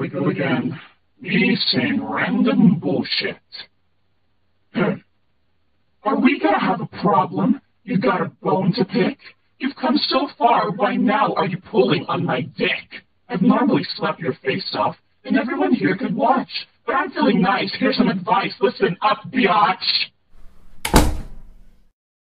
we go again. Me saying random bullshit. Hmm. Are we gonna have a problem? You got a bone to pick? You've come so far, why now are you pulling on my dick? I'd normally slap your face off, and everyone here could watch. But I'm feeling nice. Here's some advice. Listen up, biatch.